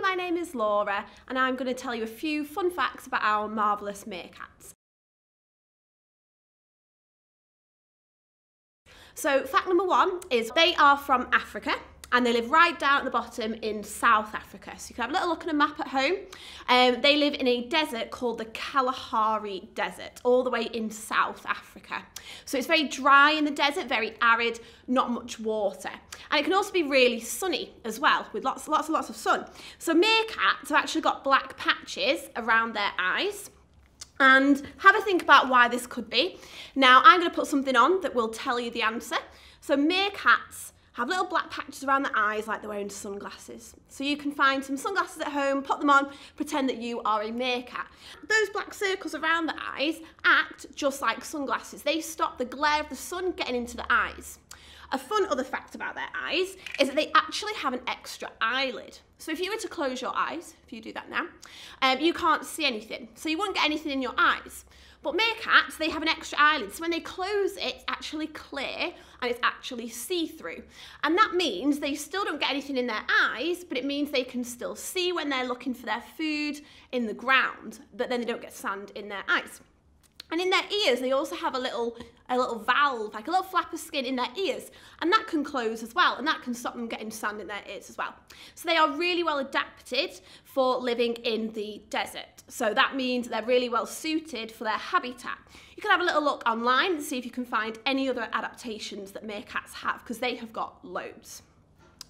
My name is Laura, and I'm going to tell you a few fun facts about our marvellous meerkats. So, fact number one is they are from Africa and they live right down at the bottom in South Africa. So you can have a little look at a map at home. Um, they live in a desert called the Kalahari Desert, all the way in South Africa. So it's very dry in the desert, very arid, not much water. And it can also be really sunny as well, with lots, lots and lots of sun. So meerkats have actually got black patches around their eyes and have a think about why this could be. Now, I'm going to put something on that will tell you the answer. So meerkats have little black patches around the eyes like they're wearing sunglasses. So you can find some sunglasses at home, put them on, pretend that you are a meerkat. Those black circles around the eyes act just like sunglasses. They stop the glare of the sun getting into the eyes. A fun other fact about their eyes is that they actually have an extra eyelid. So if you were to close your eyes, if you do that now, um, you can't see anything. So you won't get anything in your eyes. But meerkats, they have an extra eyelid. So when they close it, it's actually clear and it's actually see-through. And that means they still don't get anything in their eyes, but it means they can still see when they're looking for their food in the ground, but then they don't get sand in their eyes. And in their ears, they also have a little, a little valve, like a little flap of skin in their ears. And that can close as well, and that can stop them getting sand in their ears as well. So they are really well adapted for living in the desert. So that means they're really well suited for their habitat. You can have a little look online and see if you can find any other adaptations that meerkats have, because they have got loads.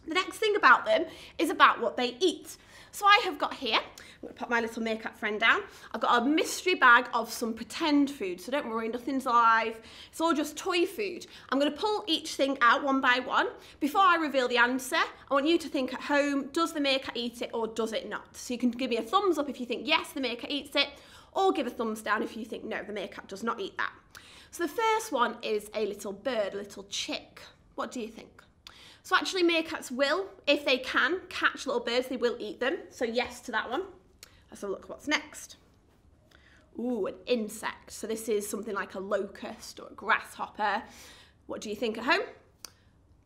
The next thing about them is about what they eat. So I have got here, I'm going to put my little meerkat friend down, I've got a mystery bag of some pretend food, so don't worry, nothing's alive, it's all just toy food. I'm going to pull each thing out one by one. Before I reveal the answer, I want you to think at home, does the meerkat eat it or does it not? So you can give me a thumbs up if you think yes, the meerkat eats it, or give a thumbs down if you think no, the meerkat does not eat that. So the first one is a little bird, a little chick. What do you think? So actually meerkats will, if they can, catch little birds, they will eat them. So yes to that one. Let's have a look what's next. Ooh, an insect. So this is something like a locust or a grasshopper. What do you think at home?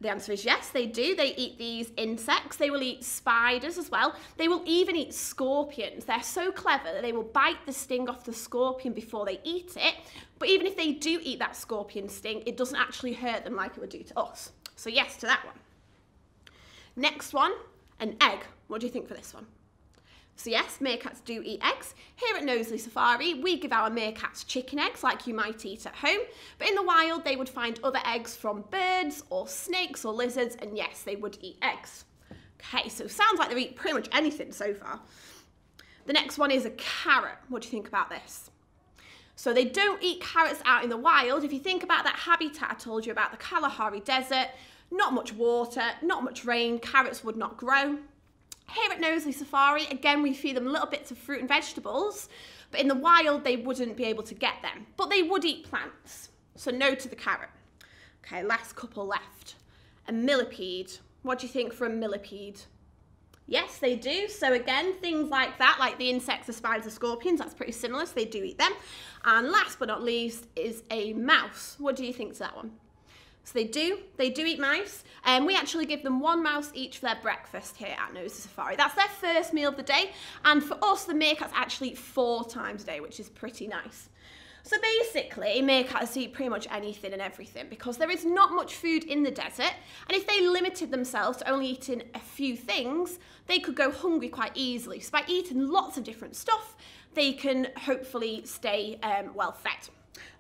The answer is yes, they do. They eat these insects. They will eat spiders as well. They will even eat scorpions. They're so clever that they will bite the sting off the scorpion before they eat it. But even if they do eat that scorpion sting, it doesn't actually hurt them like it would do to us. So yes to that one. Next one, an egg. What do you think for this one? So yes, meerkats do eat eggs. Here at Knowsley Safari, we give our meerkats chicken eggs like you might eat at home, but in the wild they would find other eggs from birds or snakes or lizards, and yes, they would eat eggs. Okay, so sounds like they eat pretty much anything so far. The next one is a carrot. What do you think about this? So they don't eat carrots out in the wild. If you think about that habitat I told you about, the Kalahari Desert, not much water, not much rain, carrots would not grow. Here at Knowsley Safari, again, we feed them little bits of fruit and vegetables, but in the wild, they wouldn't be able to get them. But they would eat plants, so no to the carrot. Okay, last couple left. A millipede. What do you think for a millipede? Yes, they do. So again, things like that, like the insects, the spiders, the scorpions, that's pretty similar, so they do eat them. And last but not least is a mouse. What do you think to that one? So they do, they do eat mice. And um, we actually give them one mouse each for their breakfast here at Knowsley Safari. That's their first meal of the day. And for us, the meerkats actually eat four times a day, which is pretty nice. So basically, meerkats eat pretty much anything and everything because there is not much food in the desert. And if they limited themselves to only eating a few things, they could go hungry quite easily. So by eating lots of different stuff, they can hopefully stay um, well fed.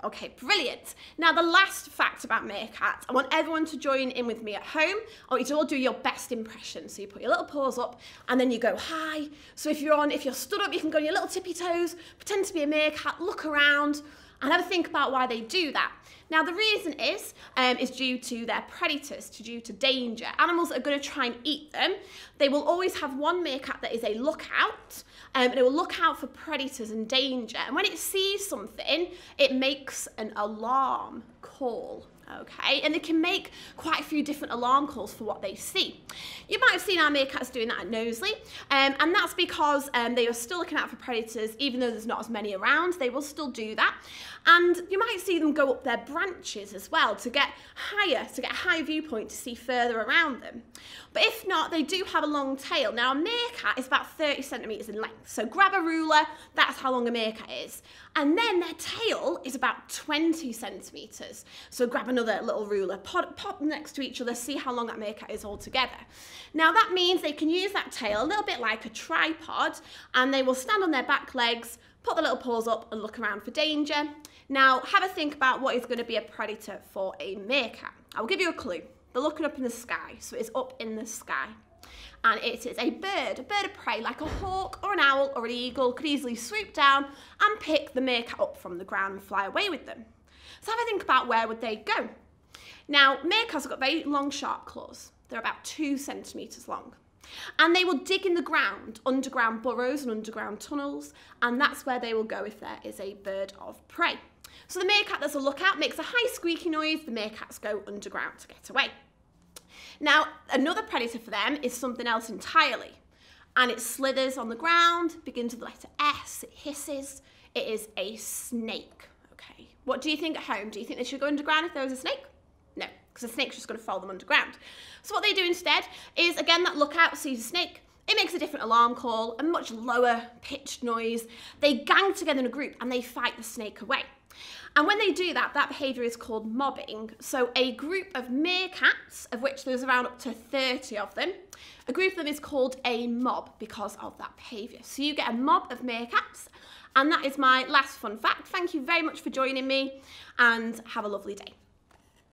Okay, brilliant. Now, the last fact about meerkats, I want everyone to join in with me at home. I want you to all do your best impression. So you put your little paws up and then you go hi. So if you're on, if you're stood up, you can go on your little tippy toes, pretend to be a meerkat, look around, and have a think about why they do that. Now, the reason is, um, is due to their predators, to due to danger. Animals are going to try and eat them, they will always have one meerkat that is a lookout, um, and it will look out for predators and danger. And when it sees something, it makes an alarm call. Okay? And they can make quite a few different alarm calls for what they see. You might have seen our meerkats doing that at Knowsley, um, and that's because um, they are still looking out for predators, even though there's not as many around, they will still do that. And you might see them go up their branches as well to get higher, to get a high viewpoint to see further around them. But if not, they do have a long tail. Now, a meerkat is about 30 centimetres in length. So grab a ruler, that's how long a meerkat is. And then their tail is about 20 centimetres. So grab another little ruler, pop, pop next to each other, see how long that meerkat is altogether. Now that means they can use that tail a little bit like a tripod and they will stand on their back legs, put the little paws up and look around for danger. Now have a think about what is going to be a predator for a meerkat. I'll give you a clue. They're looking up in the sky, so it's up in the sky and it is a bird, a bird of prey like a hawk or an owl or an eagle could easily swoop down and pick the meerkat up from the ground and fly away with them. So have a think about where would they go. Now, meerkats have got very long sharp claws. They're about two centimetres long. And they will dig in the ground, underground burrows and underground tunnels, and that's where they will go if there is a bird of prey. So the meerkat that's a lookout makes a high squeaky noise, the meerkats go underground to get away. Now, another predator for them is something else entirely. And it slithers on the ground, begins with the letter S, it hisses. It is a snake, okay? What do you think at home? Do you think they should go underground if there was a snake? No, because the snake's just going to follow them underground. So what they do instead is, again, that lookout sees a snake, it makes a different alarm call, a much lower pitched noise. They gang together in a group and they fight the snake away. And when they do that, that behaviour is called mobbing. So a group of meerkats, of which there's around up to 30 of them, a group of them is called a mob because of that behaviour. So you get a mob of meerkats, and that is my last fun fact. Thank you very much for joining me, and have a lovely day.